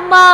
mơ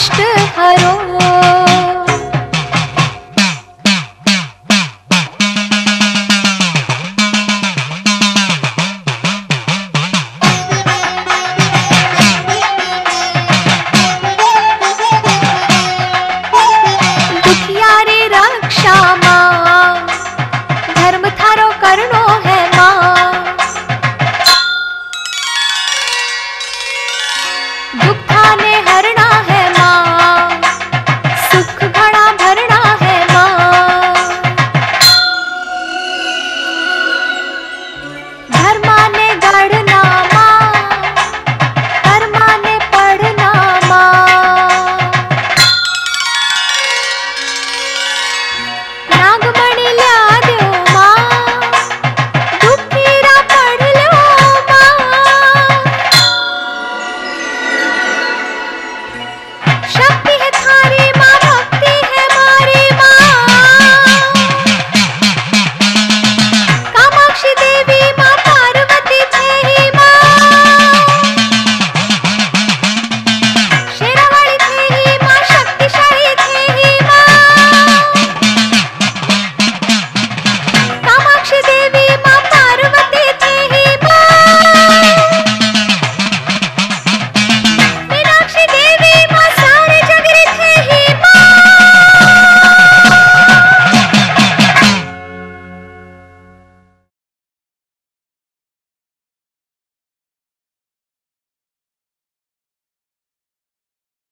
कष्ट हरो